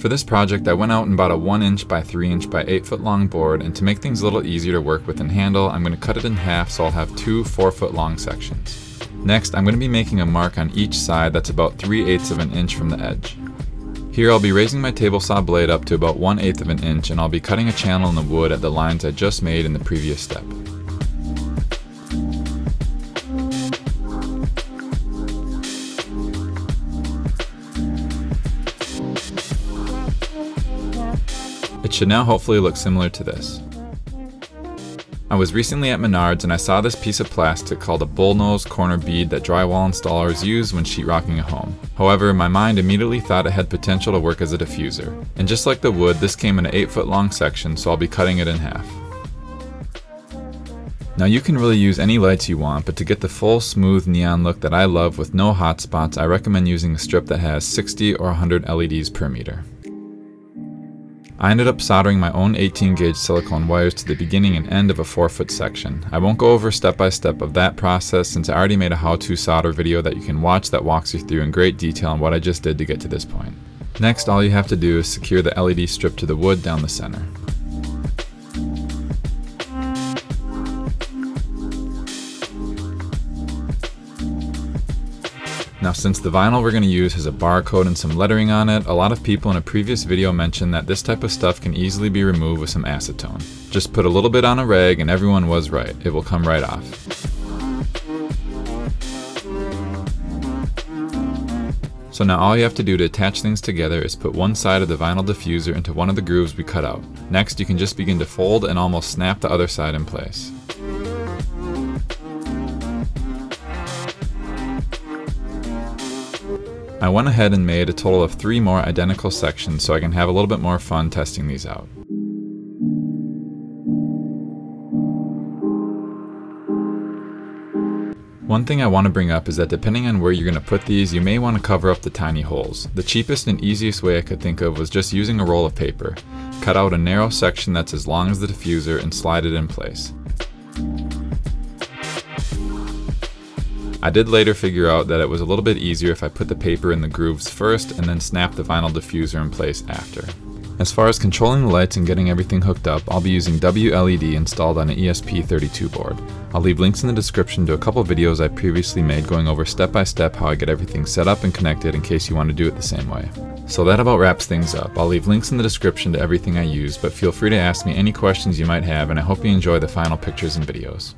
For this project, I went out and bought a 1 inch by 3 inch by 8 foot long board, and to make things a little easier to work with and handle, I'm going to cut it in half so I'll have two 4 foot long sections. Next, I'm going to be making a mark on each side that's about 3 eighths of an inch from the edge. Here I'll be raising my table saw blade up to about 1 8th of an inch and I'll be cutting a channel in the wood at the lines I just made in the previous step. It should now hopefully look similar to this. I was recently at Menards and I saw this piece of plastic called a bullnose corner bead that drywall installers use when sheetrocking a home. However, my mind immediately thought it had potential to work as a diffuser. And just like the wood, this came in an 8 foot long section, so I'll be cutting it in half. Now you can really use any lights you want, but to get the full smooth neon look that I love with no hot spots, I recommend using a strip that has 60 or 100 LEDs per meter. I ended up soldering my own 18 gauge silicone wires to the beginning and end of a 4 foot section. I won't go over step by step of that process since I already made a how to solder video that you can watch that walks you through in great detail on what I just did to get to this point. Next all you have to do is secure the LED strip to the wood down the center. Now since the vinyl we're going to use has a barcode and some lettering on it, a lot of people in a previous video mentioned that this type of stuff can easily be removed with some acetone. Just put a little bit on a rag and everyone was right, it will come right off. So now all you have to do to attach things together is put one side of the vinyl diffuser into one of the grooves we cut out. Next you can just begin to fold and almost snap the other side in place. I went ahead and made a total of three more identical sections so I can have a little bit more fun testing these out. One thing I want to bring up is that depending on where you're going to put these, you may want to cover up the tiny holes. The cheapest and easiest way I could think of was just using a roll of paper. Cut out a narrow section that's as long as the diffuser and slide it in place. I did later figure out that it was a little bit easier if I put the paper in the grooves first and then snap the vinyl diffuser in place after. As far as controlling the lights and getting everything hooked up, I'll be using WLED installed on an ESP32 board. I'll leave links in the description to a couple videos I previously made going over step by step how I get everything set up and connected in case you want to do it the same way. So that about wraps things up. I'll leave links in the description to everything I use, but feel free to ask me any questions you might have and I hope you enjoy the final pictures and videos.